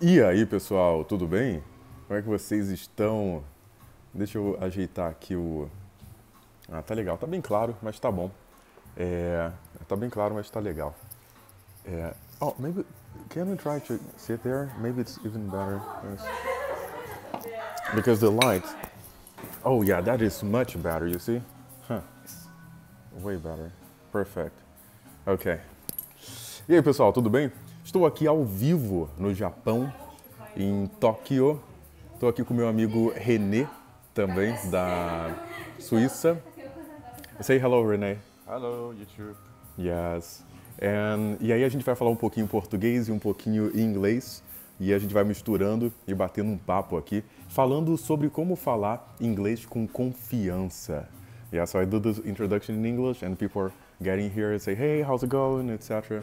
E aí, pessoal, tudo bem? Como é que vocês estão? Deixa eu ajeitar aqui o. Ah, tá legal. Tá bem claro, mas tá bom. É... Tá bem claro, mas tá legal. É... Oh, maybe. Can we try to sit there? Maybe it's even better. Yes. Because the light. Oh, yeah, that is much better, you see? Huh. Way better. Perfect. Ok. E aí, pessoal, tudo bem? Estou aqui ao vivo no Japão, em Tóquio. Estou aqui com meu amigo René, também da Suíça. Say hello, René. Hello, YouTube. Yes. And, e aí a gente vai falar um pouquinho português e um pouquinho inglês. E a gente vai misturando e batendo um papo aqui, falando sobre como falar inglês com confiança. Yeah, so I do this introduction in English and people are getting here and say, hey, how's it going, etc.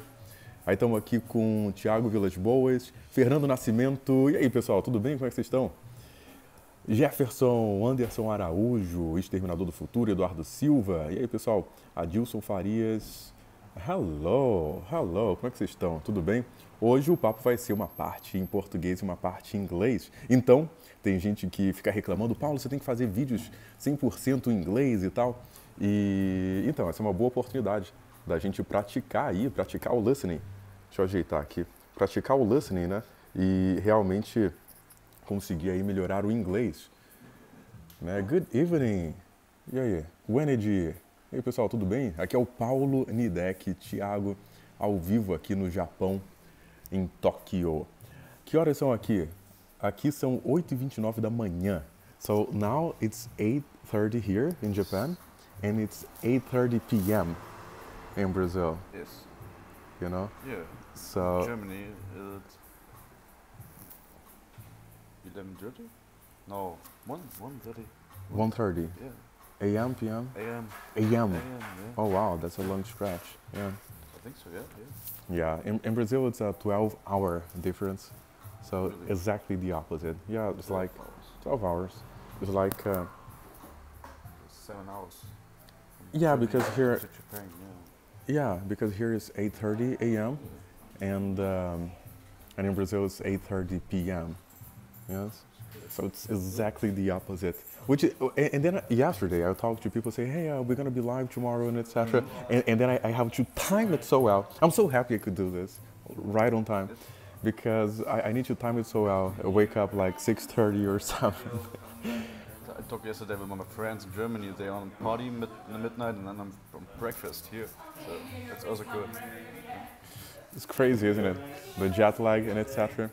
Aí estamos aqui com o Thiago Vilas Boas, Fernando Nascimento. E aí, pessoal, tudo bem? Como é que vocês estão? Jefferson, Anderson Araújo, Exterminador do Futuro, Eduardo Silva. E aí, pessoal? Adilson Farias. Hello, hello, como é que vocês estão? Tudo bem? Hoje o papo vai ser uma parte em português e uma parte em inglês. Então, tem gente que fica reclamando, Paulo, você tem que fazer vídeos 100% em inglês e tal. E então, essa é uma boa oportunidade da gente praticar aí, praticar o listening. Deixa eu ajeitar aqui. Praticar o listening, né? E realmente conseguir aí melhorar o inglês. Né? Good evening. E aí? Wendy. E aí, pessoal, tudo bem? Aqui é o Paulo Nidek, Thiago, ao vivo aqui no Japão, em Tóquio. Que horas são aqui? Aqui são 8h29 da manhã. So now it's 8.30 here in Japan and it's 8.30 p.m. in Brazil, Yes. you know? Yeah. So Germany is it eleven thirty? No, one one thirty. 1.30 Yeah. a.m., p.m., AM. a.m. AM. Yeah. Oh wow, that's a long stretch. Yeah. I think so. Yeah. Yeah. Yeah, in, in Brazil it's a 12 hour difference. So Really? exactly the opposite. Yeah, it's like Twelve 12 hours. hours. It's like, uh, seven hours. Yeah, because here- Japan. yeah, because here is 8.30 a.m. Yeah. And um, and in Brazil it's 8:30 p.m. Yes, so it's exactly the opposite. Which is, and then yesterday I talked to people say, hey, uh, we're gonna be live tomorrow and etc. And, and then I, I have to time it so well. I'm so happy I could do this right on time because I, I need to time it so well. I wake up like 6:30 or something. I talked yesterday with my friends in Germany. They on party mid, in the midnight, and then I'm from breakfast here. So that's also good. It's crazy, isn't it? The jet lag and etc.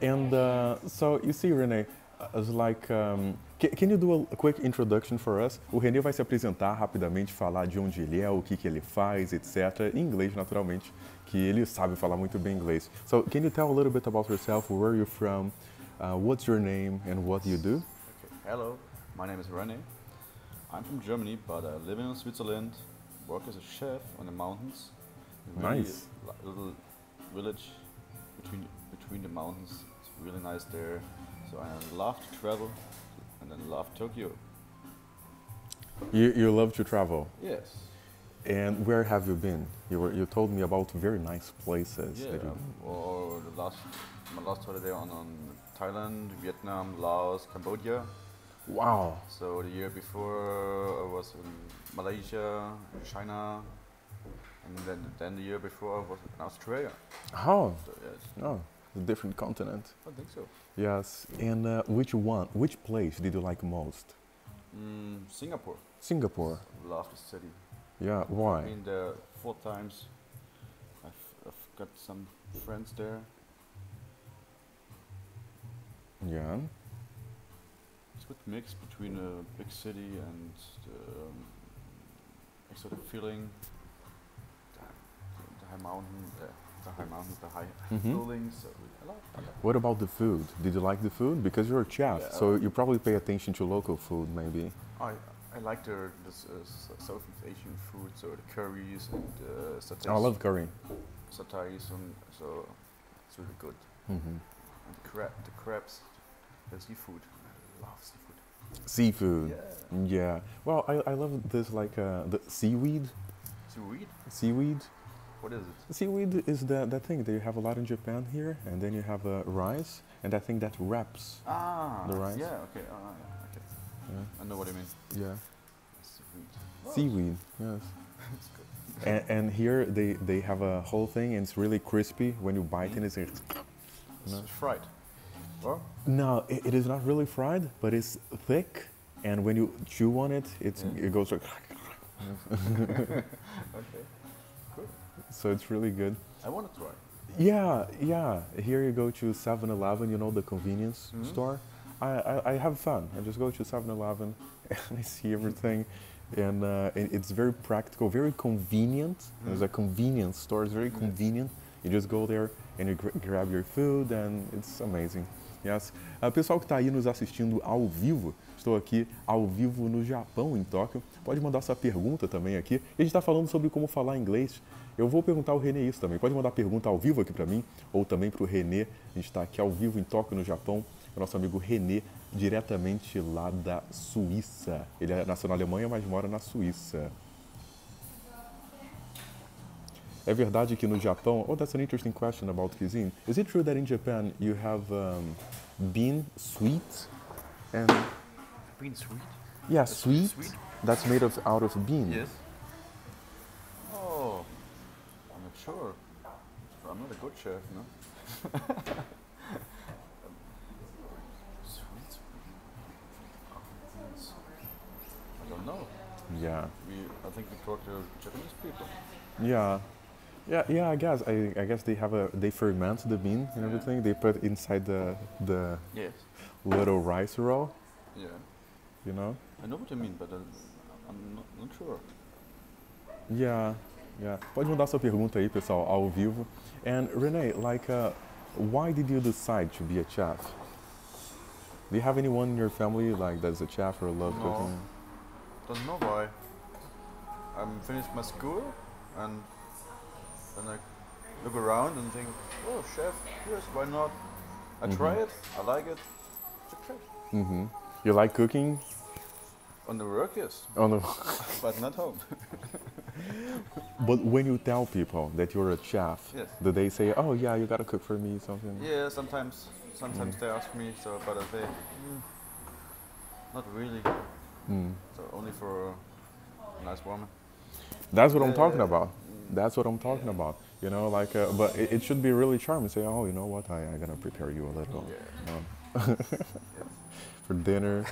And uh, so you see, Renee, uh, it's like, um, can, can you do a, quick introduction for us? O René vai se apresentar rapidamente, falar de onde ele é, o que, que ele faz, etc. Em inglês, naturalmente, que ele sabe falar muito bem inglês. So can you tell a little bit about yourself? Where are you're from? Uh, what's your name and what do you do? Okay. Hello, my name is Rene. I'm from Germany, but I live in Switzerland. Work as a chef on the mountains. Nice. li- little village between between the mountains. It's really nice there. So I love to travel, and then love Tokyo. You, you love to travel. Yes. And where have you been? You, were, you told me about very nice places. Yeah. that you- Or um, the last my last holiday on on Thailand, Vietnam, Laos, Cambodia. Wow. So the year before I was in Malaysia, China, and then then the year before I was in Australia. How? So yes, Oh, a different continent. I think so. Yes. And uh, which one, which place did you like most? Mm, Singapore, Singapore. love the city. Yeah. I've Why? been there four times. I've, I've got some friends there. Yeah. It's a good mix between a big city and the um, exotic feeling. The, the mountain, uh, the high mountains, the high Mhm. buildings. So I like, I like What about the food? Did you like the food? Because you're a chef, Yeah. so you probably pay attention to local food, maybe. I I like the, this uh, Southeast Asian food, so the curries and uh, satays. Oh, I love curry. satays, and so it's really good. hmm And the crab, the crabs, the seafood. I love seafood. Seafood. Yeah. Yeah. Well, I, I love this like uh, the seaweed. Seaweed? Seaweed. What is it? Seaweed is the, the thing that you have a lot in Japan here, and then you have uh, rice, and I think that wraps. Ah, The rice? Yeah, okay. ah, yeah, okay. Yeah. I know what you mean. Yeah. Sweet. Seaweed, yes. And, and here they, they have a whole thing, and it's really crispy when you bite Mm. it. It's It's No. fried. Or? no, it, it is not really fried, but it's thick, and when you chew on it, it's, Yeah. it goes like. Okay. So it's really good. I want to try. Yeah, yeah. Here you go to 7-Eleven, you know, the convenience Mhm. store. I, I, I have fun. I just go to 7-Eleven and I see everything. And, uh, and it's very practical, very convenient. There's a convenience store, it's very convenient. You just go there and you gra- grab your food and it's amazing. Yes. Uh, pessoal que está aí nos assistindo ao vivo, estou aqui ao vivo no Japão, em Tóquio. Pode mandar sua pergunta também aqui. E a gente está falando sobre como falar inglês. Eu vou perguntar ao Renê isso também. Pode mandar pergunta ao vivo aqui para mim ou também para o Renê. A gente está aqui ao vivo em Tóquio, no Japão. O nosso amigo Renê, diretamente lá da Suíça. Ele é nasceu na Alemanha, mas mora na Suíça. É verdade que no Japão, oh, that's an interesting question about cuisine. Is it true that in Japan you have um, bean sweet and Bean sweet? yeah, sweet, sweet? That's made of out of bean? Yes. Oh, I'm not sure. I'm not a good chef, no? sweet. I don't know. Yeah, We, I think we talk to Japanese people. yeah, yeah, yeah. I guess I, I guess they have a they ferment the bean and Yeah. everything. They put inside the the Yes. little rice roll, Yeah. you know. I know what you mean, but uh, I'm not, not sure. Yeah, yeah. Pode mandar sua pergunta aí, pessoal, ao vivo. And Renee, like, uh, why did you decide to be a chef? Do you have anyone in your family like that's a chef or love No. cooking? Don't know why. I'm finished my school and then I look around and think, oh, chef, yes, why not? I try Mhm. it, I like it. It's okay. Mm-hmm. You like cooking? On the work, yes, Oh no. but not home. but when you tell people that you're a chef, yes. do they say, "Oh yeah, you gotta cook for me something"? Yeah, sometimes, sometimes Mm. they ask me, so but I say, mm, not really. Mm. So only for a nice woman. That's what I'm talking Yeah. about. That's what I'm talking about. You know, like, uh, but it, it should be really charming. Say, "Oh, you know what? I, I'm gonna prepare you a little." Yeah. you know, for dinner.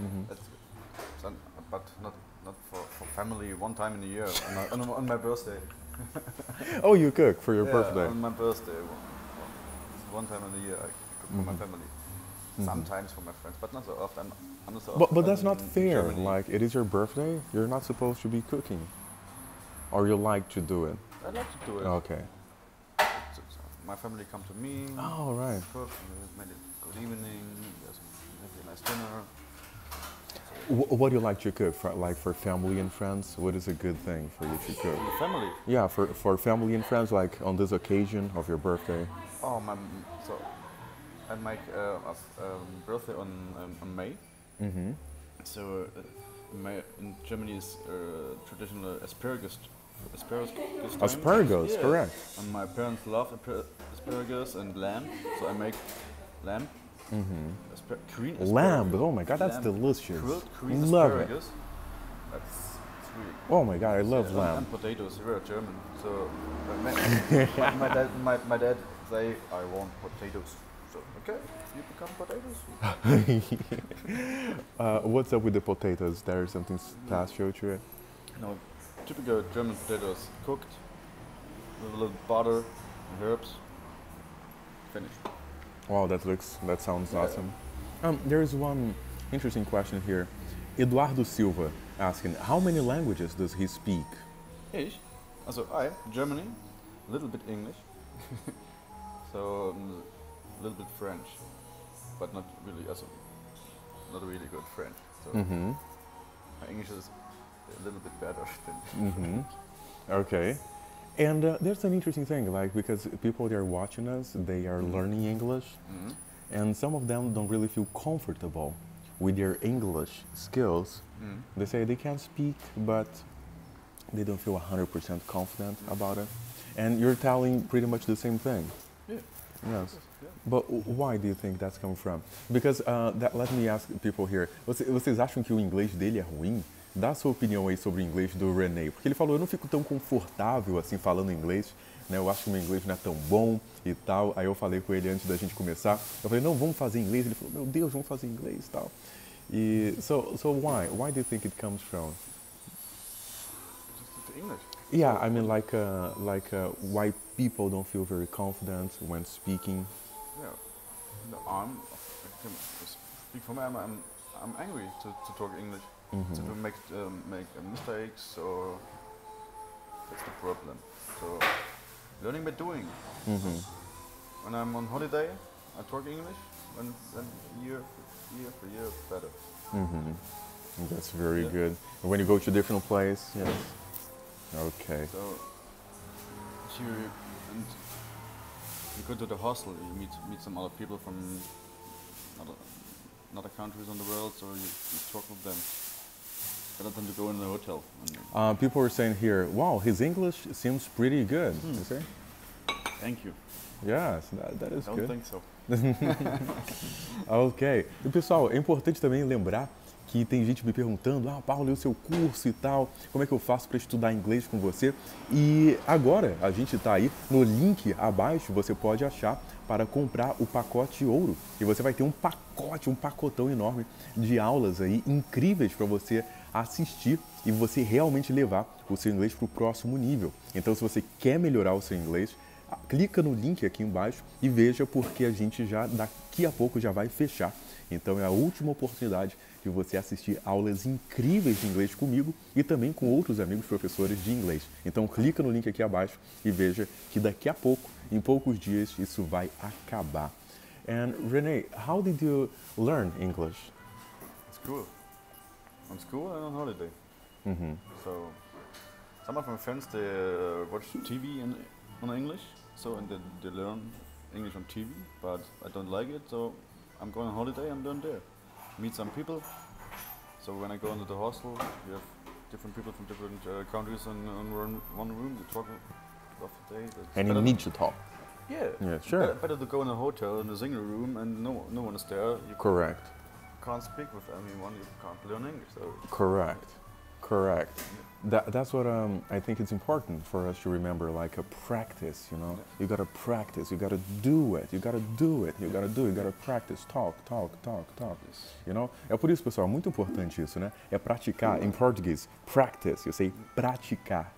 Yeah. hmm but not not for, for family. One time in a year on my, on, on my birthday. Oh, you cook for your Yeah, birthday. On my birthday. One, one- one time in a year I cook for my Mhm. family. Mhm. Sometimes for my friends, but not so often. I'm not so But, but that's not fair. Germany. Like, it is your birthday. You're not supposed to be cooking. Or you like to do it. I like to do it. Okay. My family come to me. Oh, right. Cook, good evening. There's a nice dinner. Wh- what do you like to cook? For, like, for family and friends? What is a good thing for you to cook? The family. Yeah, for, for family and friends, like on this occasion of your birthday. Oh, my. So I make uh, a um, birthday on um, on May. Mm-hmm. So uh, May in Germany is uh, traditional asparagus. Asparagus. Asparagus, Yeah. correct. And my parents love asparagus and lamb, so I make lamb. Mm-hmm. Green Lamb. Oh my god, that's Lamb. delicious. Love it. asparagus. That's it's really Oh my god, I love Yeah, lamb. And potatoes, we're German. So my, my, my dad, my, my dad say, I want potatoes. So okay, you become potatoes. uh, what's up with the potatoes? There is something special to it. No, typical German potatoes, cooked with a little butter and herbs. Finished. Wow, that looks, that sounds Yeah. awesome. Um, there's one interesting question here. Eduardo Silva asking, how many languages does he speak? Ich, also I, Germany, a little bit English, so um, a little bit French, but not really, also not really good French. So Mm-hmm. my English is a little bit better than Mm-hmm. Okay. And uh, there's an interesting thing, like because people that are watching us, they are learning English, Mhm. And some of them don't really feel comfortable with their English skills. Mhm. They say they can speak, but they don't feel 100% confident about it. And you're telling pretty much the same thing. Yeah. Yes. Yeah. But why do you think that's coming from? Because, uh, that, let me ask people here. Você- Vocês acham que o inglês dele é ruim? Dá sua opinião aí sobre o inglês do René. Porque ele falou, eu não fico tão confortável assim falando inglês. Né? Eu acho que o meu inglês não é tão bom e tal. Aí eu falei com ele antes da gente começar. Eu falei, não, vamos fazer inglês. Ele falou, meu Deus, vamos fazer inglês e tal. E, so, so why? Why do you think it comes from? English. Yeah, I mean, like, uh, like uh, why people don't feel very confident when speaking. Yeah. No, I'm. Speak for me. I'm. I'm, I'm angry to, to talk English. Mhm. To do make um, make mistakes or that's the problem. So learning by doing. Mhm. When I'm on holiday, I talk English. and then year for year for year better. hmm That's very Yeah. good. And when you go to a different place, yes. Okay. So you and you go to the hostel. You meet meet some other people from other other countries in the world. So you, you talk with them. Better than to go in the hotel. Uh, people were saying here, wow, his English seems pretty good. Hmm. You say? thank you. Yes, that, that is I don't good. think so. Ok. E pessoal, é importante também lembrar que tem gente me perguntando, ah, Paulo, e o seu curso e tal, como é que eu faço para estudar inglês com você? E agora a gente está aí no link abaixo, você pode achar para comprar o pacote ouro. E você vai ter um pacote, um pacotão enorme de aulas aí incríveis para você assistir e você realmente levar o seu inglês para o próximo nível. Então, se você quer melhorar o seu inglês, clica no link aqui embaixo e veja porque a gente já daqui a pouco já vai fechar. Então é a última oportunidade de você assistir aulas incríveis de inglês comigo e também com outros amigos professores de inglês. Então clica no link aqui abaixo e veja que daqui a pouco, em poucos dias, isso vai acabar. And Renee, how did you learn English? School. On school and on holiday. Mhm. So some of my friends they uh, watch TV in on English. So and they, they learn English on TV, but I don't like it. So I'm going on holiday. I'm done there. Meet some people. So when I go into the hostel, we have different people from different uh, countries in, in one, one room. They talk of the day. And you need to talk. Yeah. Yeah, Better, sure. better to go in a hotel in a single room and no no one is there. You Correct. Can't speak with anyone. You can't learn English. So Correct. Correct. That, that's what um, I think it's important for us to remember, like a practice, you know? Yeah. You gotta practice, you gotta do it, you gotta do it, you gotta do it, you gotta practice, talk, talk, talk, talk, yes. you know? É por isso, pessoal, muito importante isso, né? É praticar, em português, practice, eu sei praticar,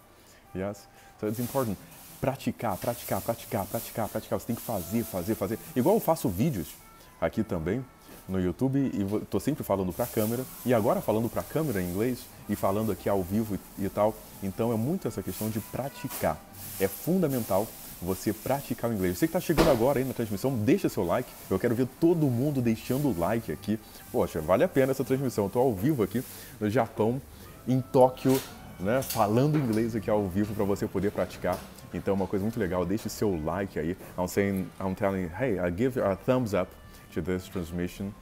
yes? So it's important. Praticar, praticar, praticar, praticar, praticar. Você tem que fazer, fazer, fazer. Igual eu faço vídeos aqui também no YouTube e tô sempre falando para a câmera e agora falando para a câmera em inglês e falando aqui ao vivo e, e tal. Então é muito essa questão de praticar. É fundamental você praticar o inglês. Você que está chegando agora aí na transmissão, deixa seu like. Eu quero ver todo mundo deixando o like aqui. Poxa, vale a pena essa transmissão. Estou ao vivo aqui no Japão, em Tóquio, né, falando inglês aqui ao vivo para você poder praticar. Então, é uma coisa muito legal. Deixe seu like aí. I'm saying, I'm telling, hey, I give a thumbs up to this transmission.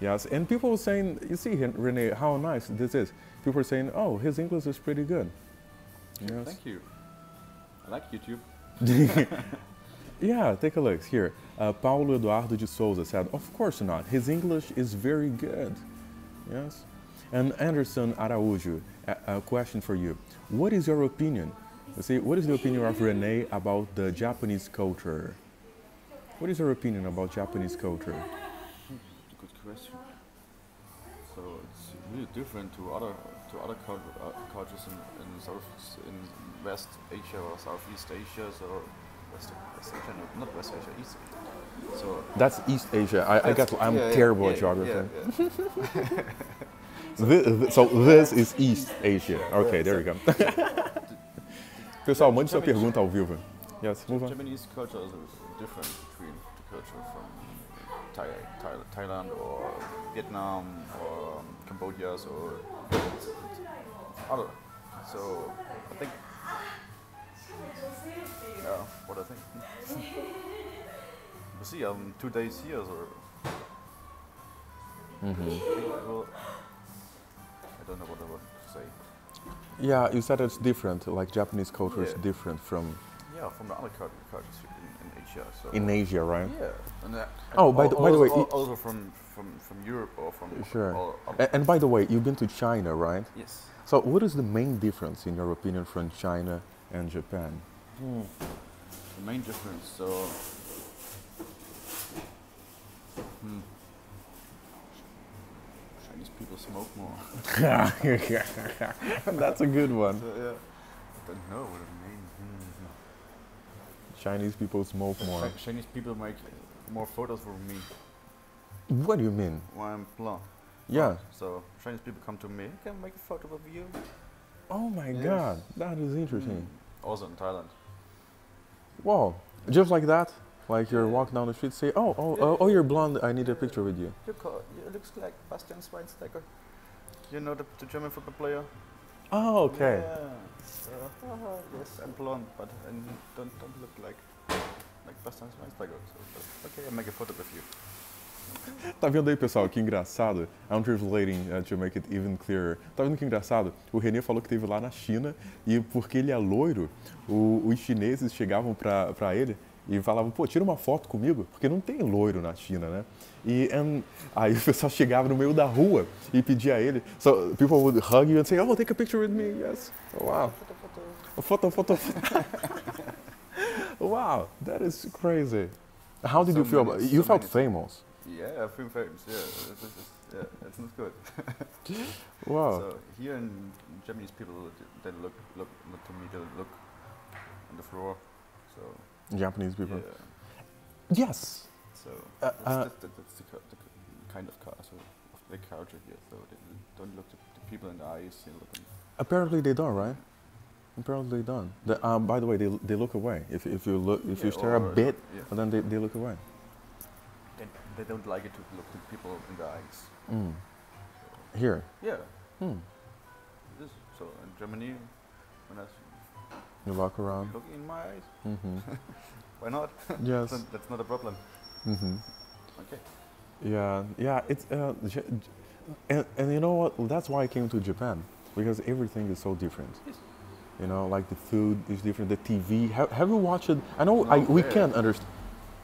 Yes, and people were saying, you see, Renee, how nice this is. People are saying, oh, his English is pretty good. Yes. Thank you. I like YouTube. Yeah, take a look here. Uh, Paulo Eduardo de Souza said, Of course not. His English is very good. Yes. And Anderson Araújo, a, a question for you. What is your opinion? You see, what is the opinion of Renee about the Japanese culture? What is your opinion about Japanese culture? It's a good question. So it's really different to other to other uh, cultures in, in South in West Asia or Southeast Asia. So West, West Asia, no, not West Asia, East Asia. So That's East Asia. I, I got. I'm Yeah, terrible yeah, at geography. yeah, yeah. Thi- thi- so this is East Asia. Okay, there we go. Pessoal, mande sua pergunta ao vivo. Yes, move on. Japanese culture is different between the culture from Thai, Thai, Thailand or Vietnam or Cambodia. So it's, it's other. So I think. Yeah, what I think. we'll see. I'm two days here, so Mhm. I I don't know what I want to say. Yeah, you said it's different. Like Japanese culture is different from Yeah, from the other cultures in, Asia. So in Asia, right? Yeah. And, uh, Oh, by al- the- by the way, also, also from, from from Europe or from Sure. all other A- And by the way, you've been to China, right? yes. So, what is the main difference, in your opinion, from China and Japan? The main difference, so. Hmm. Chinese people smoke more. That's a good one. So, yeah. I don't know what it means. Hmm. Chinese people smoke more. Chi- Chinese people make more photos for me What do you mean? when I'm blonde. Yeah. So Chinese people come to me, can I make a photo of you? Oh my Yes. God, that is interesting. Mm. Also in Thailand. Wow, just like that. Like you're Yeah. walking down the street, say, "Oh, oh, Yeah. oh, oh, you're blonde. I need a picture with you." You call, you looks like Bastian Schweinsteiger. You know the, the German football player? Oh, okay. Yeah. So, haha, yes, I'm blonde, but I don't, don't look like like Bastian Schweinsteiger. So, so, okay, I'll make a photo with you. Tá vendo aí, pessoal, que engraçado? I'm translating uh, to make it even clearer. Tá vendo que engraçado? O Renê falou que teve lá na China e porque ele é loiro, o- os chineses chegavam pra ele e falavam, pô, tira uma foto comigo, porque não tem loiro na China, né? E and, aí o pessoal chegava no meio da rua e pedia a ele. So people would hug you and say, oh, take a picture with me, yes. Wow. Photo, photo. Photo, photo. wow, that is crazy. How did So you feel? many- You so felt many- famous. Yeah, film famous. Yeah, yeah, it's not good. Wow. So here in Japanese people, they look look not to me. They look on the floor. So Japanese people. yeah. Yes. So Uh, that's, uh, that's, that's, that's the, the kind of culture so of the culture here. So they don't look the, the people in the eyes. You look. Apparently they don't, right? Apparently they don't. The, um, by the way, they, they look away. If, if you look, if you stare a bit, yeah. but then they, they look away. They, they don't like it to look the people in the eyes. Mm. So, Here. yeah, Hmm. this. So in Germany, when I s- You walk around. look in my eyes, hmm why not? yes. That's not a problem. hmm Okay. Yeah. Yeah. It's uh, and, and you know what? That's why I came to Japan because everything is so different. Yes. You know, like the food is different. The TV. Have, have you watched it? I know I, we can't understand.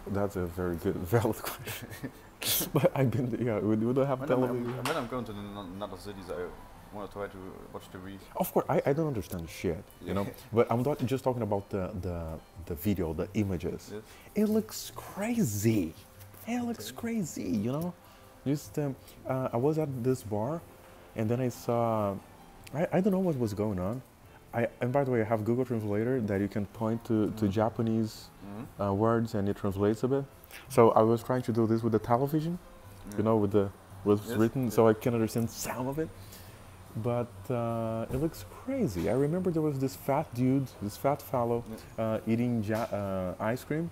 That's a very good, valid question. but I've been. Yeah, we, we don't have When television. I'm- when I'm going to another cities, I want to try to watch the TV. Of course, I, I don't understand shit, you know. But I'm not just talking about the, the the video, the images. Yes. It looks crazy. It looks Okay. crazy, you know. Just um, uh, I was at this bar, and then I saw. I, I don't know what was going on. I and by the way, I have Google Translator that you can point to, to Mhm. Japanese Mm-hmm. uh, words and it translates a bit. So I was trying to do this with the television, you know, with the what's Yes, written, so I can understand some of it. But uh, it looks crazy. I remember there was this fat dude, this fat fellow, uh, eating ja- uh, ice cream,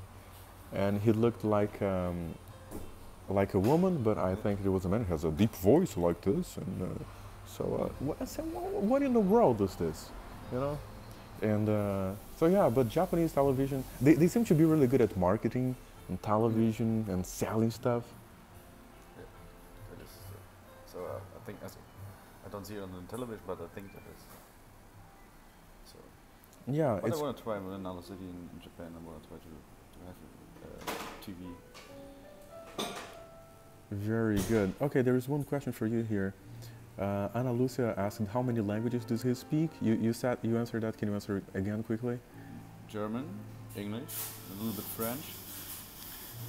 and he looked like um, like a woman, but I think it was a man. He has a deep voice like this, and uh, so uh, what, I said, what, what in the world is this, you know? And uh, so yeah, but Japanese television, they, they seem to be really good at marketing and television and selling stuff. Uh, so uh, I think I don't see it on the television, but I think that is. So, Yeah, but it's I want to try in another city in, in Japan. I want to try to, to have uh, TV. Very good. Okay, there is one question for you here. Uh, Ana Lucia asked, "How many languages does he speak?" You you said you answered that. Can you answer again quickly? German, English, a little bit French.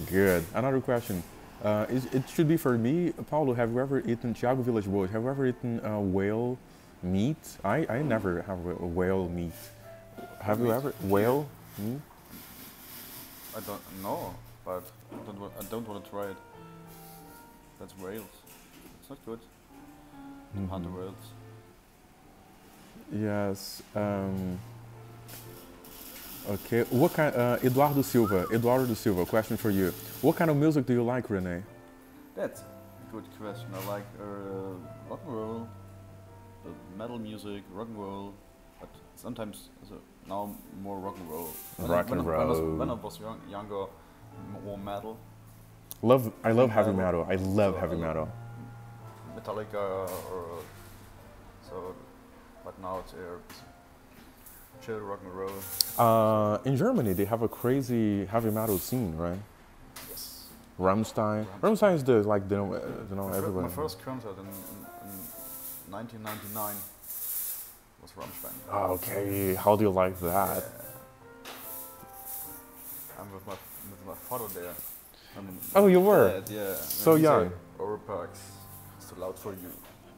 Good. Another question. Uh, is, it should be for me, Paulo. Have you ever eaten Thiago Vilas Boas? Have you ever eaten uh, whale meat? I, I never have wh- whale meat. Have you ever whale meat? I don't know, but I don't, I don't want to try it. That's whales. It's not good. to Hunt the Mhm. whales. Yes. Um, okay. What kind? Uh, Eduardo Silva. Eduardo Silva. Question for you. What kind of music do you like, Renee? That's a good question. I like uh, rock and roll, uh, metal music, rock and roll, but sometimes so now more rock and roll. When Rock and when I was, roll. when I was young, younger, more metal, Love. I love heavy Metal. I love So heavy I metal. Metallica, or so but now it's air. Chill rock and roll. Uh, in Germany, they have a crazy heavy metal scene, right? Yes. Rammstein. Rammstein. Rammstein is the like the uh, you know my, everywhere. my first concert in, in, in 1999 was Rammstein. Ah, Okay, how do you like that? I'm with my with my father there. I'm Oh, you were? Dad, yeah. So young. Overparks. It's too loud for you,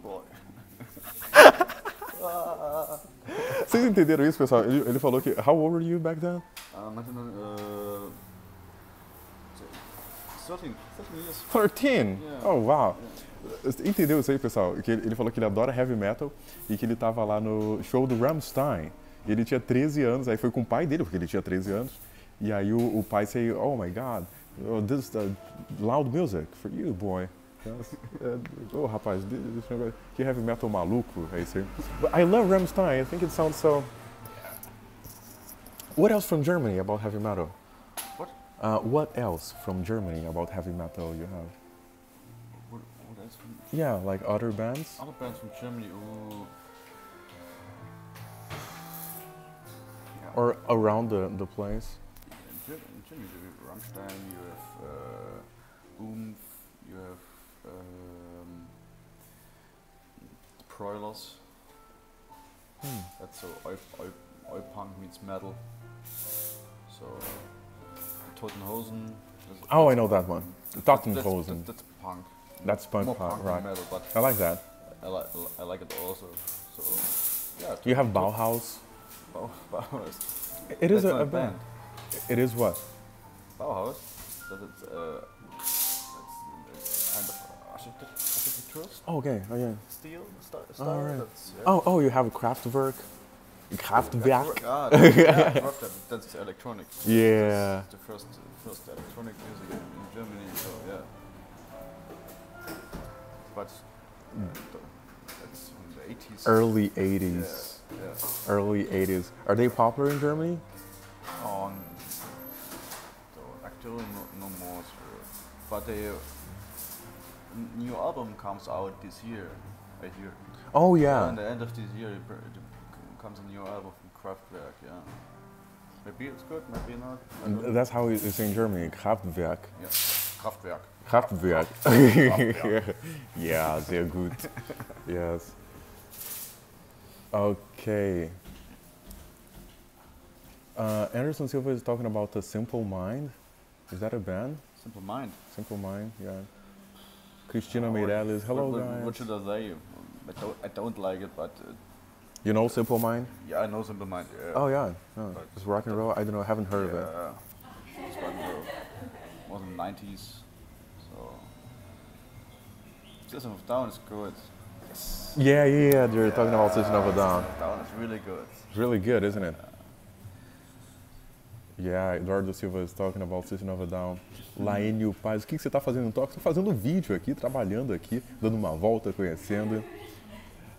boy. Vocês entenderam isso, pessoal? Ele, ele falou que. How old were you back then? Uh, 19, uh, 13, 13 years. 13. Yeah. Oh, wow. Yeah. Entendeu isso aí, pessoal? Que ele, ele falou que ele adora heavy metal e que ele tava lá no show do Rammstein. Ele tinha 13 anos, aí foi com o pai dele, porque ele tinha 13 anos. E aí o, o pai say, oh my god, oh, this is the loud music for you, boy. Yes. É, oh, rapaz, esse negócio- que heavy metal maluco, é isso aí. But I love Rammstein, I think it sounds so... What else from Germany about heavy metal? What? Uh, what else from Germany about heavy metal you have? What, what else from Yeah, like other bands? other bands from Germany? Ooh. Yeah. Or around the, the place? in, in Germany, you have Rammstein, you have uh, Oomph, you have um, Hmm. That's so oi, punk meets metal. So Toten Hosen. that's- Oh, I know that one. Toten Hosen. That's, that's punk. That's punk, More punk, right. metal, but I like that. I like I like it also. So yeah. You have Bauhaus. Bau- Bauhaus. It is a, a band. It is what? Bauhaus. That it's uh, architectural Oh, okay. Oh, yeah. style. sti- style. Alright. That's, yeah. Oh, oh, you have a Kraftwerk. Kraftwerk. Ah, yeah, yeah, Kraftwerk, That's electronic. Yeah. That's the first first electronic music in, in Germany. So yeah. But uh, that's from the 80s. Early 80s. yeah. Early 80s. Are they popular in Germany? on so actually no, no more but the n- new album comes out this year right hear Oh, at yeah. the end of this year it, it comes a new album from Kraftwerk yeah maybe it's good maybe not And that's how it's in Germany. Kraftwerk. yeah Kraftwerk Kraftwerk. Kraftwerk. yeah, sehr gut. yes. Okay. Uh, Anderson Silva is talking about the Simple Mind. Is that a band? Simple Mind Simple Mind, yeah. Christina what- Meirelles, hello what, what, guys. what should I say I don't, I don't like it but uh, you know Simple Mind? yeah I know Simple Mind yeah Oh yeah, no, it's rock and roll. I don't know, I haven't heard of it. Yeah, it's rock and roll. Was in the 90s, so System of Down is good. Yes. Yeah, yeah, yeah. They're talking about System of a Down. System of Down is really good. It's really good, isn't it? Yeah, Eduardo Silva is talking about System of a Down. Laênio Paz, o que que você está fazendo no toque? Estou fazendo vídeo aqui, trabalhando aqui, dando uma volta, conhecendo.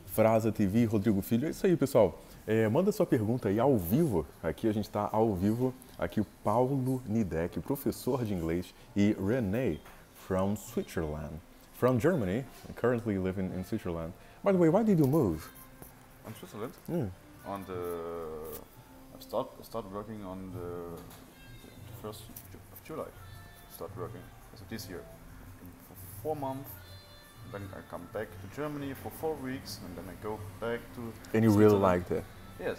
Frasa TV, Rodrigo Filho. É isso aí, pessoal. É, manda sua pergunta aí ao vivo. Aqui a gente está ao vivo. Aqui o Paulo Nidek, professor de inglês, e Renee from Switzerland. From Germany, currently living in Switzerland. By the way, why did you move? On Switzerland, Hmm. on the I've start working on the, the first of July. Start working so this year for four months. Then I come back to Germany for four weeks, and then I go back to. And you really liked it? Yes.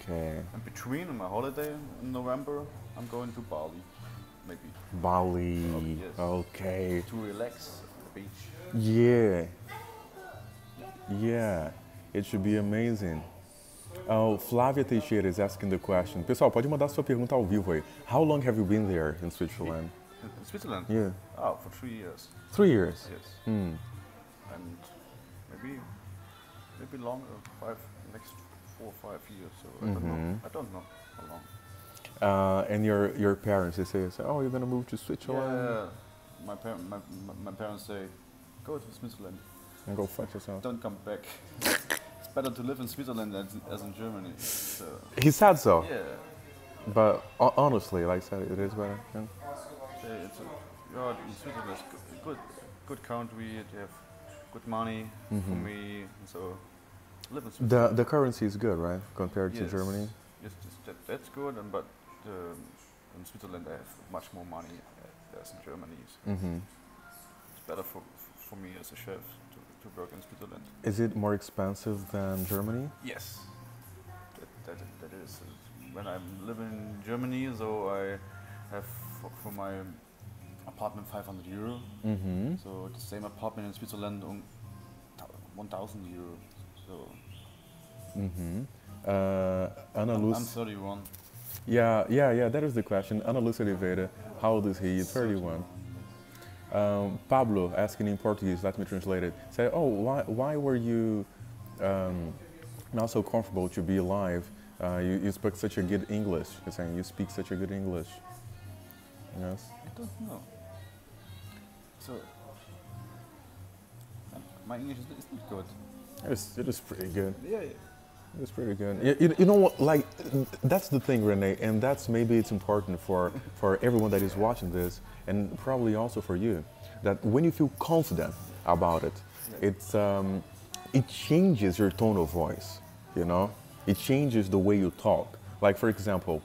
Okay. And between my holiday in November, I'm going to Bali, maybe Bali. Oh, yes. Okay. to relax beach. Yeah. Yeah. It should be amazing. Oh, Flávia Teixeira is asking the question. Pessoal, pode mandar sua pergunta ao vivo aí. How long have you been there in Switzerland? In Switzerland? Yeah. Oh, for three years. Three years. Yes. Hmm. And maybe, maybe longer, five, next four or five years. So I don't know. Mhm. I don't know how long. Uh, and your your parents, they say, oh, you're gonna move to Switzerland Yeah. My, par- my, my, my parents say, go to Switzerland. and go fuck yourself. Don't come back. better to live in Switzerland as, as in Germany. So, He said so, yeah. but ho- honestly, like I said, it is better. Yeah. Yeah, it's a, in Switzerland is good, good, country. They have good money for Mhm. me. So live in The Switzerland. the currency is good, right, compared to Germany? Yes, yes, that, that's good, and but um, in Switzerland they have much more money uh, as in Germany. So Mm-hmm. it's better for for me as a chef to, to in Switzerland. Is it more expensive than Germany? Yes, that, that, that is. When I'm living in Germany, so I have for, for my apartment 500 euro. Mm-hmm. So the same apartment in Switzerland on 1,000 euro. So Mm-hmm. Uh, Ana I'm, Luz. I'm 31. Yeah, yeah, yeah. That is the question. Ana Luz Oliveira. How old is he? 31. Um, Pablo asking in Portuguese. Let me translate it. Say, oh, why, why were you um, not so comfortable to be alive? Uh, you, you speak such a good English. He's saying you speak such a good English. Yes. I don't know. So my English is, not good. It is, it is pretty good. Yeah, yeah. It's pretty good. You, you, you know what? Like, that's the thing, Renee, and that's maybe it's important for for everyone that is watching this, and probably also for you, that when you feel confident about it, it's um, it changes your tone of voice. You know, it changes the way you talk. Like, for example,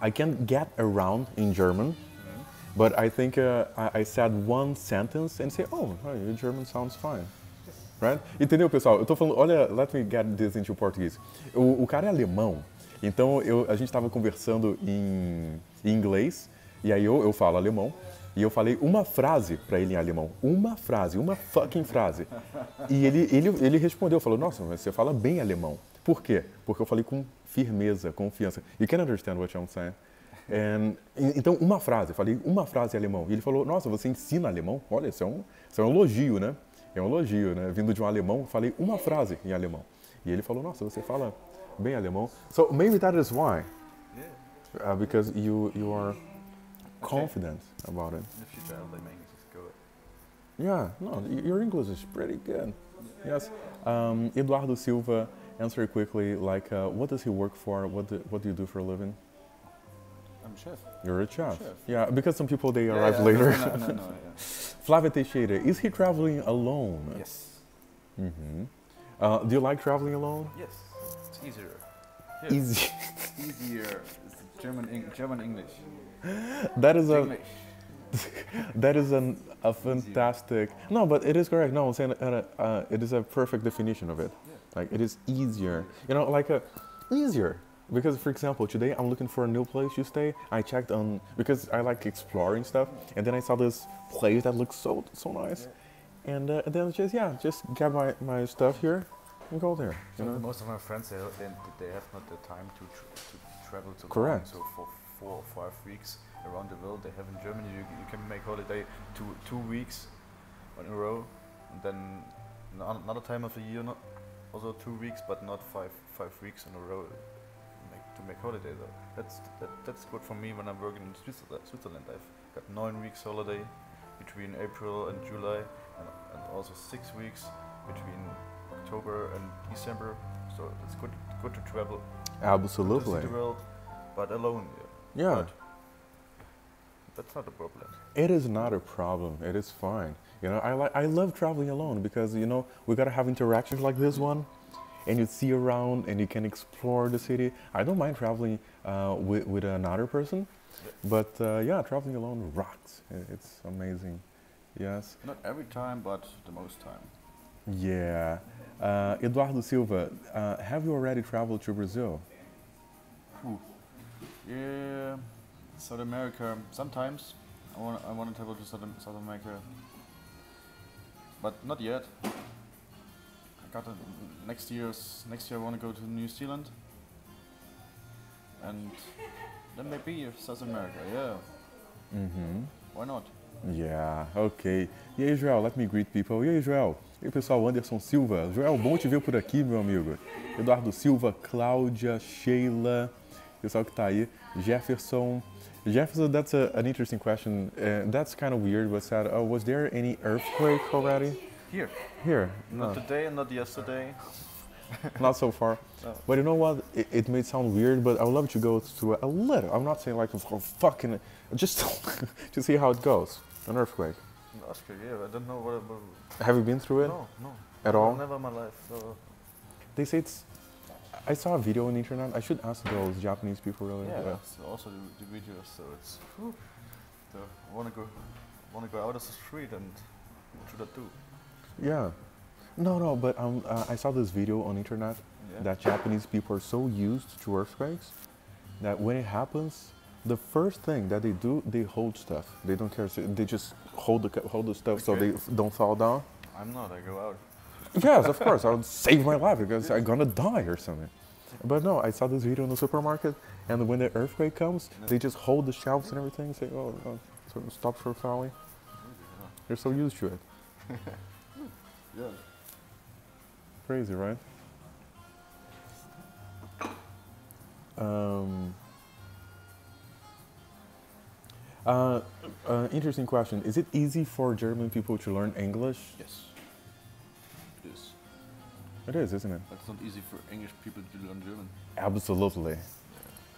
I can get around in German, but I think uh, I, I said one sentence and say, "Oh, oh, your German sounds fine." Right? Entendeu, pessoal? Eu tô falando, olha, let me get this into português. O, o cara é alemão, então eu, a gente estava conversando em, em inglês, e aí eu, eu falo alemão, e eu falei uma frase para ele em alemão. Uma frase, uma fucking frase. E ele, ele, ele respondeu, falou, nossa, mas você fala bem alemão. Por quê? Porque eu falei com firmeza, confiança. You can understand what I'm saying? And, então, uma frase, eu falei uma frase em alemão. E ele falou, nossa, você ensina alemão? Olha, isso é um, isso é um elogio, né? É um elogio, né? Vindo de um alemão, falei uma frase em alemão. E ele falou, nossa, você fala bem alemão. So maybe that is why, uh, because you, you are confident about it. In the future, I'll my English is good. Yeah, no, your English is pretty good. Yes. Um, Eduardo Silva, answer quickly, like, uh, what does he work for? What do, what do you do for a living? I'm chef. You're a chef. Chef. Yeah, because some people, they Yeah, arrive yeah, later. No, no, no, no, yeah. Flavia Teixeira, is he traveling alone? Yes. hmm Uh, do you like traveling alone? Yes. It's easier. Yeah. Easy. Easier. It's German, Eng- German English. that is a English. that is an, a fantastic. No, but it is correct. No, I'm saying uh, uh, it is a perfect definition of it. Yeah. Like it is easier. You know, like a easier. Because for example, today I'm looking for a new place to stay. I checked on because I like exploring stuff, and then I saw this place that looks so so nice, and, uh, and then just yeah, just get my, my stuff here and go there. You So know? most of my friends, they, they, they have not the time to, tr- to travel to Correct. So for four or five weeks around the world, they have in Germany, you, you can make holiday two, two weeks in a row. And then another time of the year, not also two weeks, but not five, five weeks in a row to make holiday though. That's, that, that's good for me when I'm working in Switzerland. I've got nine weeks holiday between April and July and, and also six weeks between October and December. So it's good good to travel Absolutely. the world, but alone. Yeah. Yeah. But that's not a problem. It is not a problem. It is fine. You know, I like I love traveling alone because you know we gotta have interactions like this one, and you see around and you can explore the city. I don't mind traveling uh, with with another person, but uh, yeah, traveling alone rocks. It's amazing. Yes. Not every time, but the most time. Yeah. Uh, Eduardo Silva, uh, have you already traveled to Brazil? Whew. Yeah, South America. Sometimes I want I want to travel to South, South America, but not yet. Got a, next year's next year. I want to go to New Zealand, and then maybe South America. Yeah, Mm-hmm. why not? Yeah, ok. E aí, Joel, let me greet people. E aí, Joel? E aí, pessoal, Anderson Silva. Joel, bom te ver por aqui, meu amigo. Eduardo Silva, Cláudia, Sheila, pessoal que tá aí. Jefferson. Jefferson, that's a, an interesting question. Uh, that's kind of weird, but said, oh, was there any earthquake already? Here, Here? not today and not yesterday. not so far. No. But you know what? It, it may sound weird, but I would love to go to a, a little. I'm not saying like a fucking, just to see how it goes. An earthquake. Austria, yeah, I don't know what. what Have you been through it no, no, at all? Never in my life. So They say it's. I saw a video on the internet. I should ask those Japanese people really. Yeah, that's also the, the videos. So it's. Whew, so wanna go, wanna go out of the street and what should I do? Yeah. No, no, but um, uh, I saw this video on internet Yeah. that Japanese people are so used to earthquakes that when it happens, the first thing that they do, they hold stuff. They don't care. They just hold the hold the stuff so they don't fall down. I'm not. I go out. yes, of course. I would save my life because I'm gonna die or something. But no, I saw this video in the supermarket, and when the earthquake comes, Yeah. they just hold the shelves and everything, And say, "Oh, oh so it stops from falling." They're so used to it. Yeah. Crazy, right? Um, uh, uh, interesting question. Is it easy for German people to learn English? Yes. It is. It is, isn't it? But it's not easy for English people to learn German. Absolutely.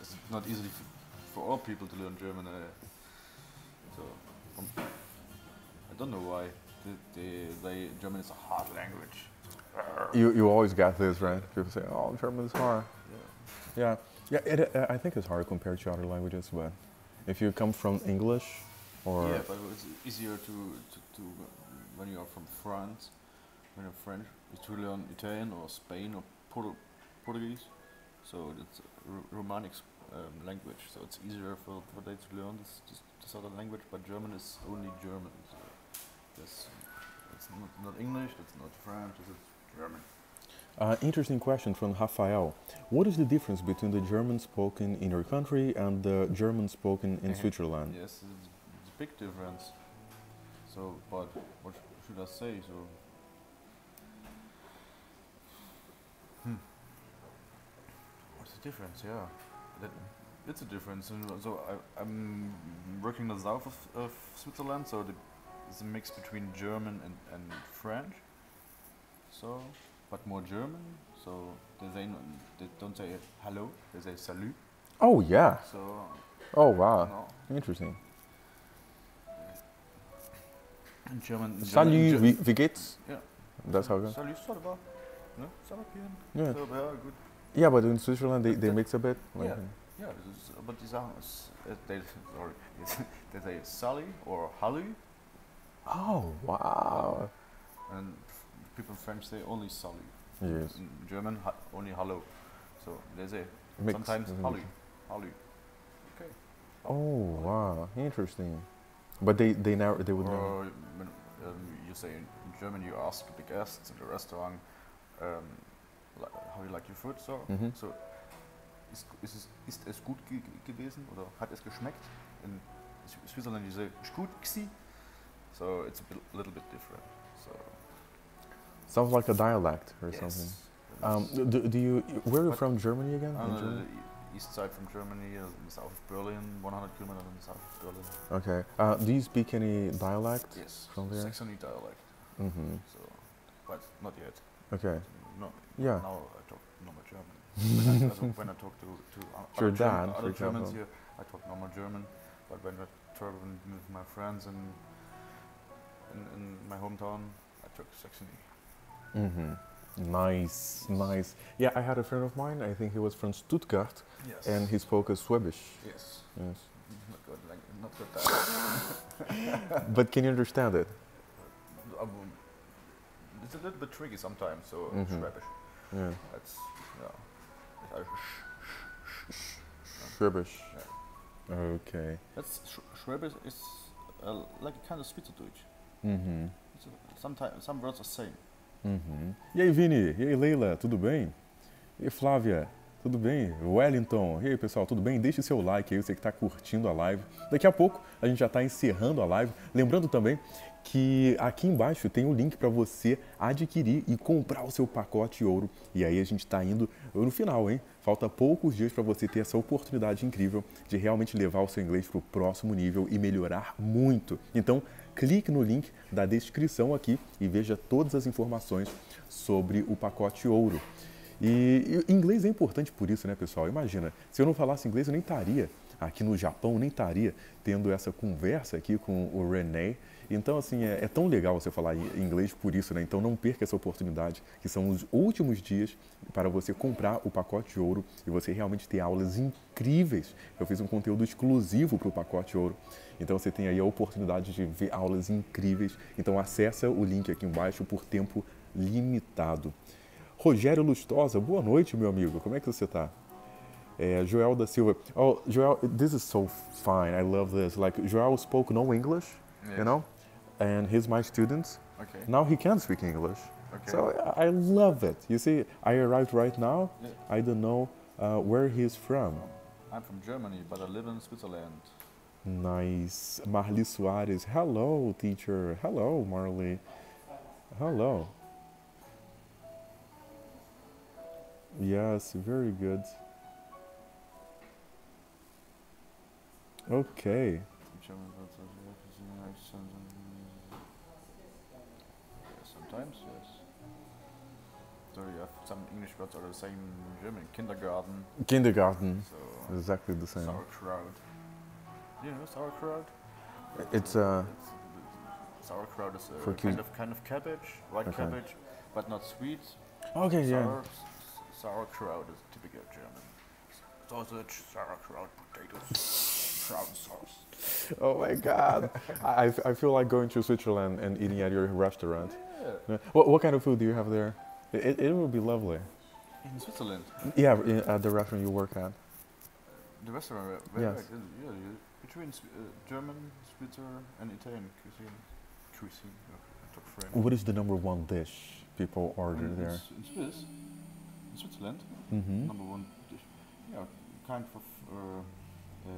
It's not easy for all people to learn German. Uh, so um, I don't know why. The, the, German is a hard language. You, you always get this, right? People say, oh, German is hard. Yeah. Yeah, yeah. It, uh, I think it's hard compared to other languages, but if you come from English or yeah, but it's easier to, to, to when you are from France, when you're French, to learn Italian or Spain or Portu- Portuguese. So it's Romanic um, language, so it's easier for, for they to learn this, this, this other language. But German is only German. So this, it's not, not English, it's not French, it's German. Uh, interesting question from Rafael. What is the difference between the German spoken in your country and the German spoken in Mhm. Switzerland? Yes, it's, it's a big difference. So, but what sh- should I say? So, hmm. what's the difference? Yeah, that, it's a difference. And so I, I'm working in the south of, of Switzerland, so the, it's a mix between German and, and French. So, but more German. So they say they don't say hello, they say salut. Oh yeah. So Oh wow. no, Interesting. in German. in German- Salut, in wie, wie geht's? Yeah. That's how it goes. Salut, ça va? No, ça va bien? Yeah. So, yeah, good. Yeah, but in Switzerland they, they mix a bit. Like, Yeah. Yeah, is, but sagen, es, uh, they, sorry, they say Sally or Hallu, Oh wow. and people in French say only "salut." Yes. In German, ha- only Hallo. So they say Mix, sometimes isn't it? Hallu, Hallu. Okay. Oh wow. Interesting. But they they never they would never. Or when, um, you say in German, you ask the guests in the restaurant, um, li- how you like your food. So, Mhm. so ist, ist, es, ist es gut ge gewesen oder hat es geschmeckt? In Switzerland, you say ist gut gsi. So it's a bit, little bit different. So Sounds like a dialect or yes, something. Um, do, do you where are you But- from? Germany again? Uh, Germany? east side from Germany, uh, south of Berlin, 100 kilometers south of Berlin. Okay. Uh, do you speak any dialect? Yes, From there? Saxony dialect. Mm-hmm. So, but not yet. Okay. No, Yeah. Now I talk normal German. when, I, also when I talk to, to your other, German, dad, other Germans example. here, I talk normal German. But when I travel with my friends in, in, in my hometown, I took Saxony. Mm-hmm. Nice, nice. Yeah, I had a friend of mine. I think he was from Stuttgart, Yes. and he spoke Swedish. Yes. Yes. Not good, like, not good but can you understand it? Um, it's a little bit tricky sometimes. So Mhm. Schwäbisch. Yeah. That's yeah. It's, sh- Swabish. Okay. That's Sch- Schwäbisch is uh, like a kind of Schweizerdeutsch. Mm-hmm. A, sometimes some words are same. Uhum. E aí, Vini? E aí, Leila? Tudo bem? E aí, Flávia? Tudo bem? Wellington? E aí, pessoal? Tudo bem? Deixe seu like aí, você que está curtindo a live. Daqui a pouco a gente já está encerrando a live. Lembrando também que aqui embaixo tem o link para você adquirir e comprar o seu pacote ouro. E aí a gente está indo no final, hein? Falta poucos dias para você ter essa oportunidade incrível de realmente levar o seu inglês para o próximo nível e melhorar muito. Então, clique no link da descrição aqui e veja todas as informações sobre o pacote ouro. E, e inglês é importante por isso, né, pessoal? Imagina, se eu não falasse inglês, eu nem estaria aqui no Japão, nem estaria tendo essa conversa aqui com o René. Então, assim, é, é, tão legal você falar inglês por isso, né? Então, não perca essa oportunidade, que são os últimos dias para você comprar o pacote ouro e você realmente ter aulas incríveis. Eu fiz um conteúdo exclusivo para o pacote ouro. Então, você tem aí a oportunidade de ver aulas incríveis. Então, acessa o link aqui embaixo por tempo limitado. Rogério Lustosa, boa noite, meu amigo. Como é que você está? É, Joel da Silva. Oh, Joel, this is so fine. I love this. Like Joel spoke no English, yes. you know, and he's my student. Okay. Now he can speak English. Okay. So I love it. You see, I arrived right now. Yeah. I don't know uh, where he's from. I'm from Germany, but I live in Switzerland. Nice. Marli Soares. Hello, teacher. Hello, Marley. Hello. Yes, very good. Okay. Sometimes, yes. So you have some English words are the same in German. Kindergarten. Kindergarten. So Exactly the same. sauerkraut. You know sauerkraut? It's uh, sauerkraut is a For kind of kind of cabbage, white Okay. cabbage, but not sweet. okay, yeah. Sour, s- sauerkraut is typical German. Sausage, sauerkraut, potatoes, brown sauce. Oh my God. I, I feel like going to Switzerland and eating at your restaurant. Yeah. Yeah. What, what kind of food do you have there? It, it, it would be lovely. In Switzerland, Yeah, in, at the restaurant you work at. the restaurant where, where Yes. I- yeah, you, between uh, German, Switzer, and Italian cuisine. Cuisine, yeah, French. What is the number one dish people order In- there? In Swiss, in Switzerland, Mm-hmm. number one dish. Yeah, kind of uh, uh,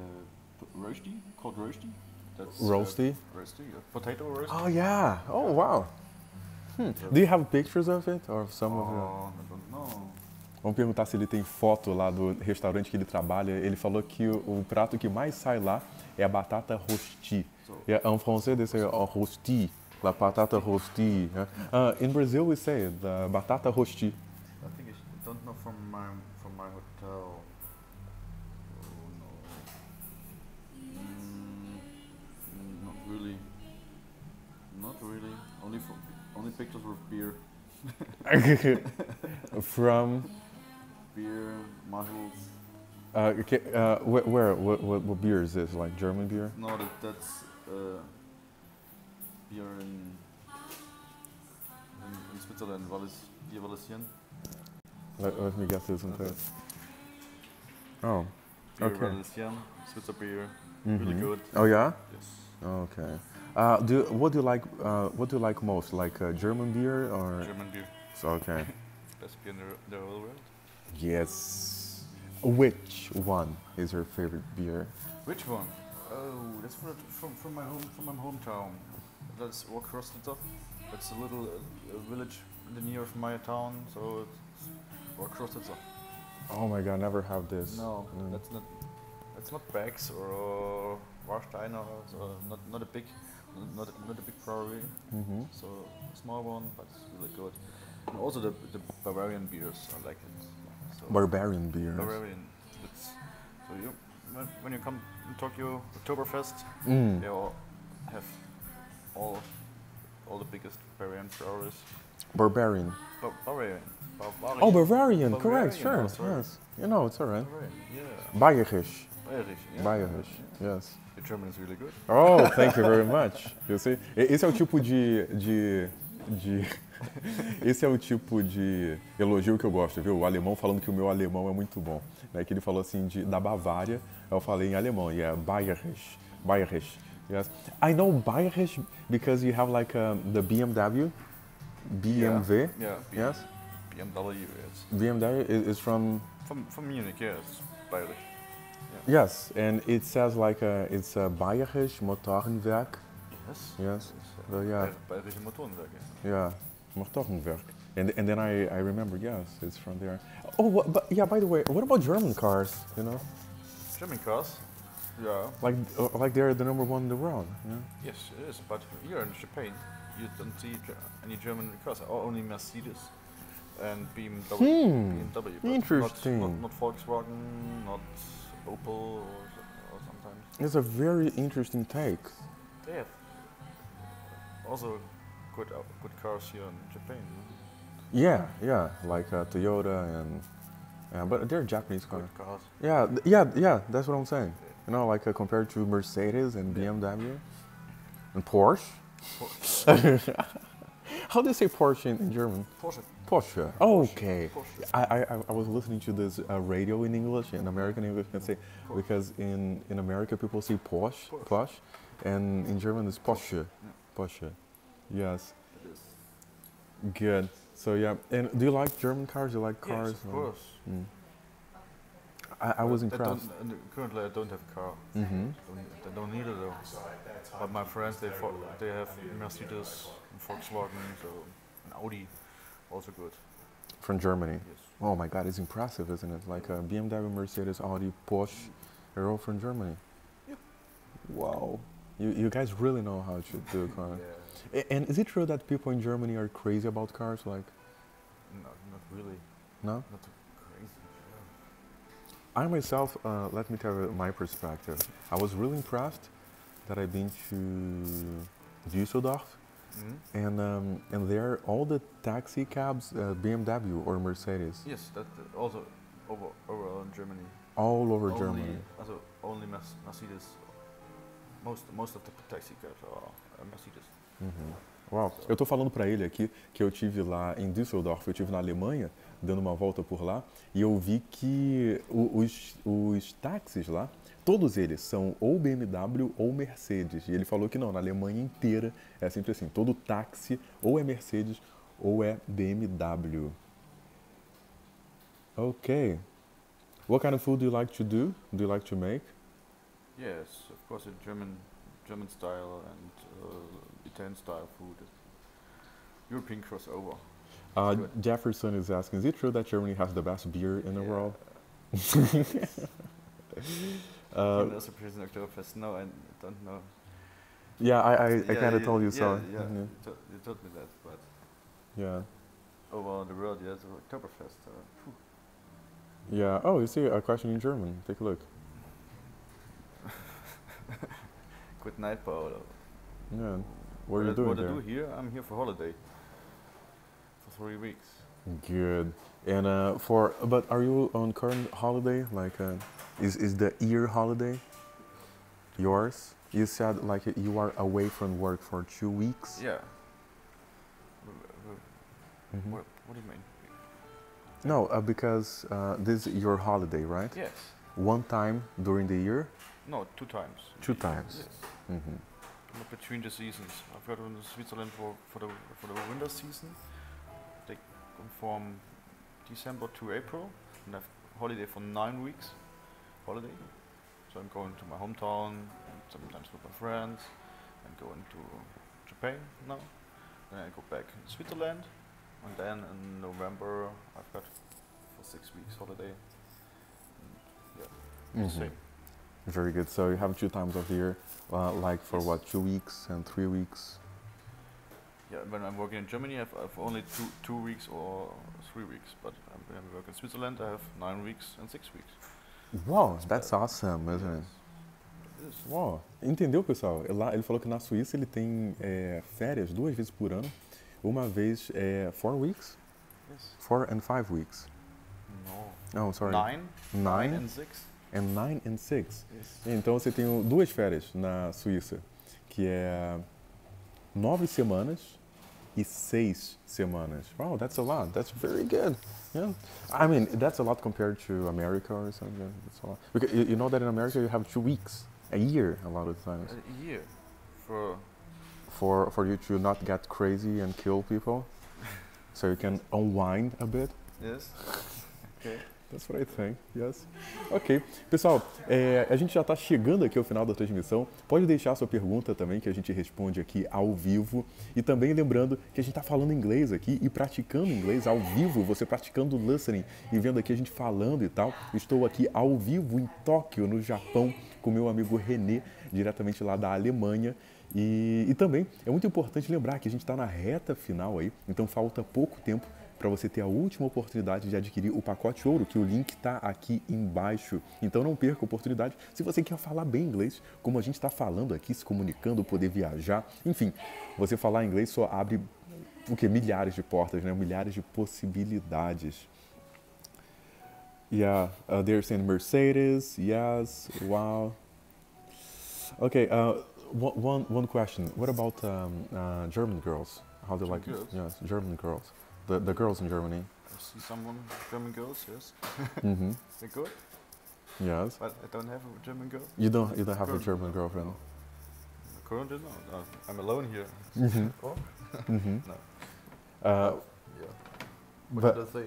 roasty, called roasty. That's uh, Roasty? roasty, yeah. potato roast. Oh yeah. Oh wow. Hmm. Do you have pictures of it or some of it? Oh, I don't know. Vamos perguntar se ele tem foto lá do restaurante que ele trabalha. Ele falou que o, o prato que mais sai lá a batata rosti. Yeah, en français, they say oh, rosti, la patata rosti. yeah. Uh, in Brazil, we say the batata rosti. I think I don't know from my from my hotel. Oh no. Mm, not really. Not really. Only for only pictures with beer, From beer, muzzles. Uh, okay, uh, where, where what, what, what beer is this? Like German beer? No, that that's uh, beer in, in in Switzerland. Wallis, beer Wallisian. Let, let me guess this one too. Oh. Beer Okay. Wallisian, Switzer beer, really mhm. good. Oh yeah. Yes. Okay. Uh, do what do you like? Uh, what do you like most? Like uh, German beer or? German beer, So, okay. best beer in the, the whole world. Yes. Which one is your favorite beer? Which one? Oh, that's from, from, from my home from my hometown. That's Ur-Krostitzer. That's a little uh, a village in the near of my town, so it's Ur-Krostitzer. Oh my god, never have this. No, Mm. that's not. That's not Beck's or Warsteiner, or so not not a big, not a- not a big brewery. Mm-hmm. So a small one, but it's really good. And also the the Bavarian beers, I like it. Barbarian beer. Barbarian. It's, so you when, when you come in Tokyo Oktoberfest, Mm. they all have all all the biggest Bavarian breweries. Barbarian. Ba- Bavarian. Bavarian. Oh, Bavarian, correct, sure, oh, yes. You know, it's alright. Bavarian, yeah. Bayerisch. Bayerisch, yeah. Bayerisch, yes. Your German is really good. Oh, thank you very much. You see? E- Esse é o tipo de, de, de esse é o tipo de elogio que eu gosto, viu? O alemão falando que o meu alemão é muito bom. Né? Que ele falou assim de, da Bavária, eu falei em alemão, e é Bayerisch, Bayerisch. Yes. I know Bayerisch because you have like um, the BMW, BMW. Yeah. B- Yes. BMW, yes. BMW is, is from From from Munich, yes. Bayerisch. yes, and it says like uh it's a Bayerisch Motorenwerk. Yes. Yes. Uh, Uh, yeah. Bayerische Motorenwerke. Yeah, Motorenwerk. And and then I, I remember yes, it's from there. Oh, what, but yeah. By the way, what about German cars? You know, German cars. Yeah. like uh, like they're the number one in the world. Yeah. Yes, it is. But here in Japan, you don't see any German cars. Only Mercedes and BMW. Hmm, BMW interesting. Not, not, not Volkswagen, not Opel or, or It's a very interesting take. They have also good uh, good cars here in Japan. Yeah, yeah, like uh, Toyota and yeah, but they're Japanese cars. Cars. Yeah, yeah, yeah. That's what I'm saying. You know, like uh, compared to Mercedes and Yeah. BMW and Porsche. Porsche. How do you say Porsche in, in German? Porsche. Porsche. Okay. Porsche. I, I, I- was listening to this uh, radio in English, in American English, and say Porsche. because in, in America people say Porsche, Porsche. Porsche, and in German it's Porsche, Yeah. Porsche. Yes, good. So yeah, and do you like German cars? Do you like cars? Yes, of or- course. Mm. I, I was impressed. don't- currently, I don't have a car. Mm-hmm. Don't, I don't need it though. But my friends, they they have Mercedes, and Volkswagen, so and Audi, also good. From Germany. Yes. Oh my God, it's impressive, isn't it? Like uh, BMW, Mercedes, Audi, Porsche, they're all from Germany. Yep. Wow. You, you guys really know how to do a car. Yeah. And is it true that people in Germany are crazy about cars? Like, No, not really. no? Not too crazy. I myself, uh, let me tell you my perspective. I was really impressed that I've been to Düsseldorf, Mhm. and um, and there all the taxi cabs, uh, BMW or Mercedes, Yes, that that also over overall in Germany. all over only, Germany. Also only Mercedes. Most most of the taxi cabs are uh, Mercedes. Uhum. Uau, eu tô falando para ele aqui que eu tive lá em Düsseldorf, eu tive na Alemanha, dando uma volta por lá, e eu vi que os, os táxis lá, todos eles são ou BMW ou Mercedes. E ele falou que não, na Alemanha inteira é sempre assim, todo táxi ou é Mercedes ou é BMW. Ok. What kind of food do you like to do? Do you like to make? Yes, of course, a German German style and uh, Italian style food. European crossover. Uh, Jefferson is asking, is it true that Germany has the best beer in the Yeah. world? Uh, also Oktoberfest. No, I don't know. yeah, I, I, I kind of yeah, told you yeah, so. Yeah, Mhm. You, to- you told me that, but Yeah. over the world, yes, Oktoberfest. Uh. Yeah. Oh, you see a question in German. Take a look. Good night, Paulo. Yeah. What are you doing What I there? do here? I'm here for holiday. For three weeks. Good. And uh, for but are you on current holiday? Like, uh, is is the year holiday yours? You said like you are away from work for two weeks. Yeah. W- Mhm. What, what do you mean? No, uh, because uh, this is your holiday, right? Yes. One time during the year. No, two times. Two times. Yes. hmm Not between the seasons. I've got in Switzerland for, for the for the winter season. They come from December to April, and I've holiday for nine weeks. Holiday. So I'm going to my hometown, and sometimes with my friends. I'm going to Japan now. Then I go back in Switzerland, and then in November I've got for six weeks holiday. And yeah, Mhm. same. Very good. So you have two times of the year, uh, like for Yes. what, two weeks and three weeks? Yeah, when I'm working in Germany, I've, I've only two two weeks or three weeks. But when I work in Switzerland, I have nine weeks and six weeks. Wow, that's awesome, isn't it? It is. Uau, entendeu, pessoal? Lá, ele falou que na Suíça ele tem é, férias duas vezes por ano. Uma vez é four weeks, Yes. four and five weeks. No. Oh, sorry. Nine. Nine and six. And nine and six. Yes. Então você tem duas férias na Suíça, que é nove semanas e seis semanas. Wow, that's a lot. That's very good. Yeah, I mean that's a lot compared to America or something. That's a lot. Because you, you know that in America you have two weeks, a year, a lot of times, A year. For for for you to not get crazy and kill people, so you can unwind a bit. yes. okay. That's what I think, yes. Ok. Pessoal, é, a gente já está chegando aqui ao final da transmissão. Pode deixar sua pergunta também, que a gente responde aqui ao vivo. E também lembrando que a gente está falando inglês aqui e praticando inglês ao vivo, você praticando listening e vendo aqui a gente falando e tal. Estou aqui ao vivo em Tóquio, no Japão, com meu amigo Renê, diretamente lá da Alemanha. E, e também é muito importante lembrar que a gente está na reta final aí, então falta pouco tempo para você ter a última oportunidade de adquirir o pacote ouro, que o link está aqui embaixo. Então não perca a oportunidade. Se você quer falar bem inglês, como a gente está falando aqui, se comunicando, poder viajar, enfim, você falar inglês só abre o que milhares de portas, né? Milhares de possibilidades. Yeah, uh, they're saying Mercedes. Yes, wow. Okay, uh, one, one, question. What about um, uh, German girls? How you like Yes, German girls. The the girls in Germany. I see someone, German girls, yes. hmm They're good, Yes. but I don't have a German girl. You don't you don't have a German girlfriend. Currently, no. no. I'm alone here. Mm-hmm. Oh, Mm-hmm. no. Uh, Yeah. What but did I say?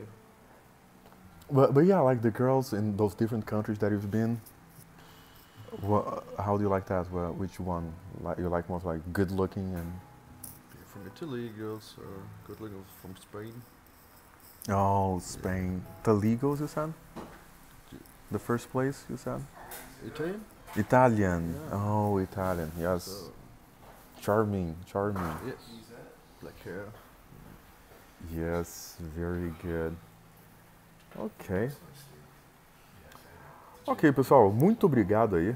but but yeah, like the girls in those different countries that you've been. What, how do you like that? Well, which one? Like you like most like good looking and From Italy, girls are uh, good looking from Spain. oh Spain. The legals you said. The first place you said. Italian? Italian. Yeah. Oh, Italian. Yes. So, Charming, charming. yes. Black hair. Yes, very good. Ok. Ok, pessoal, muito obrigado aí.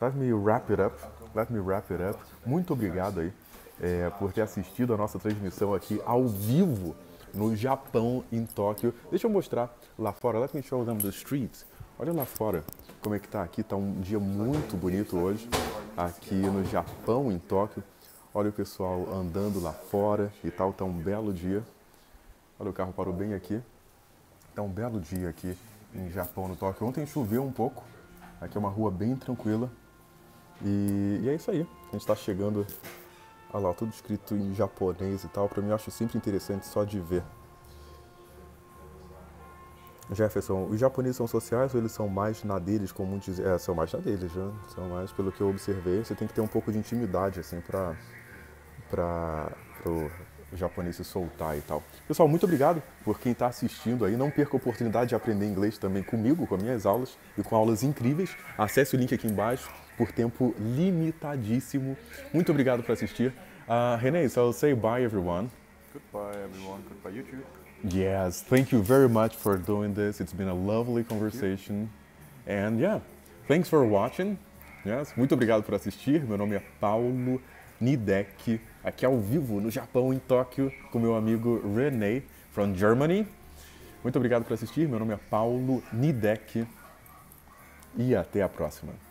Let me wrap it up. Let me wrap it up. Muito obrigado aí é, por ter assistido a nossa transmissão aqui ao vivo no Japão, em Tóquio. Deixa eu mostrar lá fora. Let me show them the streets. Olha lá fora como é que tá aqui. Tá um dia muito bonito hoje aqui no Japão, em Tóquio. Olha o pessoal andando lá fora e tal. Tá um belo dia. Olha, o carro parou bem aqui. Tá um belo dia aqui em Japão, no Tóquio. Ontem choveu um pouco. Aqui é uma rua bem tranquila. E, e é isso aí. A gente está chegando. Olha lá, tudo escrito em japonês e tal. Para mim, eu acho sempre interessante só de ver. Jefferson, os japoneses são sociais ou eles são mais na deles, como muitos dizem? É, são mais na deles, né? São mais, pelo que eu observei, você tem que ter um pouco de intimidade, assim, pra, pra, pro japonês se soltar e tal. Pessoal, muito obrigado por quem está assistindo aí. Não perca a oportunidade de aprender inglês também comigo, com as minhas aulas e com aulas incríveis. Acesse o link aqui embaixo por tempo limitadíssimo. Muito obrigado por assistir. Uh, René, so say bye everyone. Goodbye, everyone. Goodbye, YouTube. Yes, thank you very much for doing this. It's been a lovely conversation. And yeah, thanks for watching. Yes, muito obrigado por assistir. Meu nome é Paulo Nidek, aqui ao vivo no Japão, em Tóquio, com meu amigo René, from Germany. Muito obrigado por assistir. Meu nome é Paulo Nidek. E até a próxima.